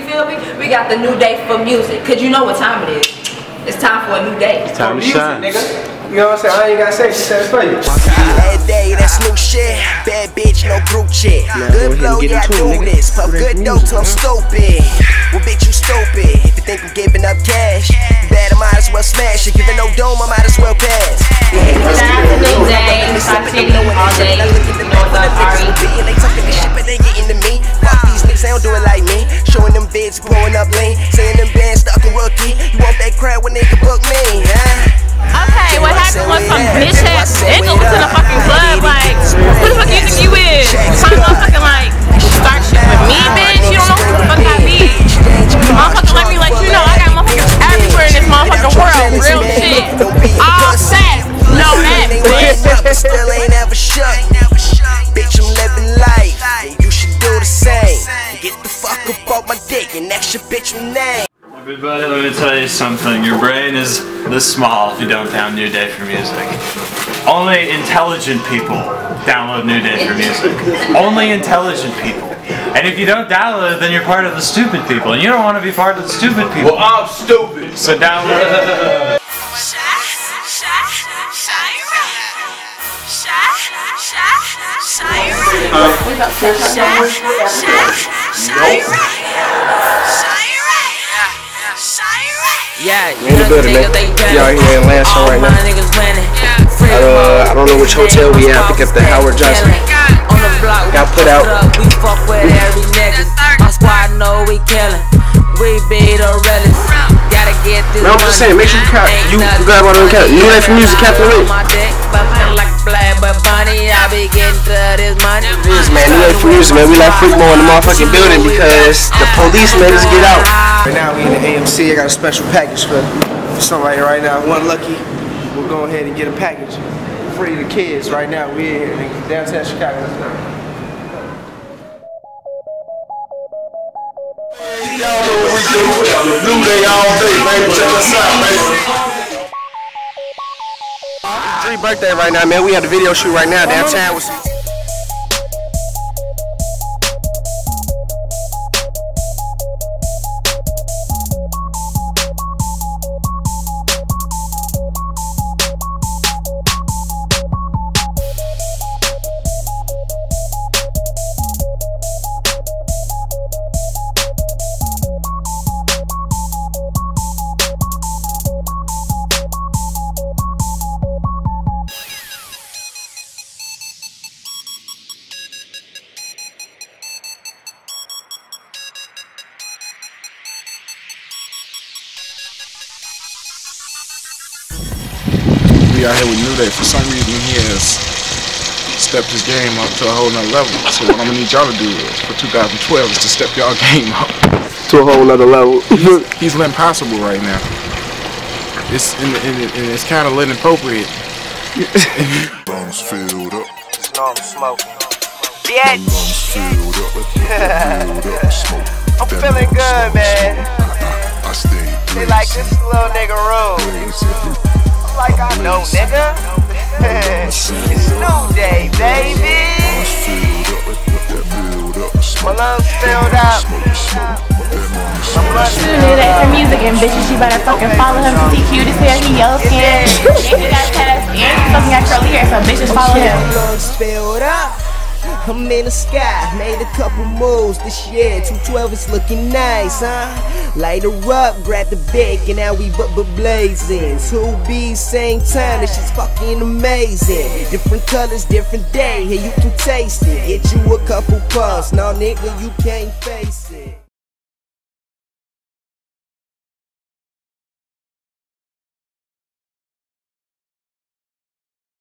you feel me? We got the NuDai4MuZik. Cause you know what time it is. It's time for a new day. Time for to shine. Nigga. You know what I'm saying? I ain't gotta say, she said it for you. Bad day, that's new shit. Bad bitch, no group shit. Good blow, yeah, I do this. Puff good dope till I'm stupid. Well, bitch, you stupid. If you think I'm giving up cash, you bad, I might as well smash it. Giving no dome, I might as well pass. Yeah, Vids, blowing up lean. Saying them bands stuck in rookie. You want that crowd when they can book me, huh? Okay, what happened was some bitch ass nigga was in a fucking club. Like, the fuck my dick and that's your bitch name. Everybody, let me tell you something. Your brain is this small if you don't download NuDai4MuZik. Only intelligent people download NuDai4MuZik. Only intelligent people. And if you don't download it, then you're part of the stupid people. And you don't want to be part of the stupid people. Well, I'm stupid. So download it. Yeah, We in the building, man. Y'all here in Lansing right now. Uh, I don't know which hotel we at. I think at the Howard Johnson. Got put out. We fuck with every nigga. My squad know we killin'. We be the realest. Gotta get this Man, I'm just saying, make sure you cap. You, you grab one of them cap. You know for music, Captain Lee. My dick, but feel like black, but bunny, I be getting to this money. Yes, man. You know for music, man. We like freak more in the motherfucking building because the police made us get out. Right now we in the AMC. I got a special package for somebody right now. One lucky. We'll go ahead and get a package for the kids right now. We in here in downtown Chicago. Let's go. Y'all know what we do. New day all day, baby. Check us out, baby. Birthday right now, man. We had a video shoot right now downtown with some. We out here with New Day. For some reason, he has stepped his game up to a whole nother level. So what I'm gonna need y'all to do is, for 2012 is to step y'all game up. To a whole nother level. He's Len Possible right now. It's and, and, and it's kind of Len appropriate. Lungs filled up, No, I'm smoking. Bitch! lungs filled up, filled up, smoke. I'm feeling good, man. They like this little nigga roll. Like, I know, nigga. it's new day, baby. My lungs filled up. My blood Day for music and bitches, you better fucking follow him to see cute as hell. He yellow skin. And he got tats and he fucking got curly hair, so bitches follow him. lungs filled up. I'm in the sky, made a couple moves this year. 212 is looking nice, huh? Light her up, grab the bag, and now we but but blazing. Two B's, same time, this shit's fucking amazing. Different colors, different day, here you can taste it. Get you a couple puffs, no nigga, you can't face it.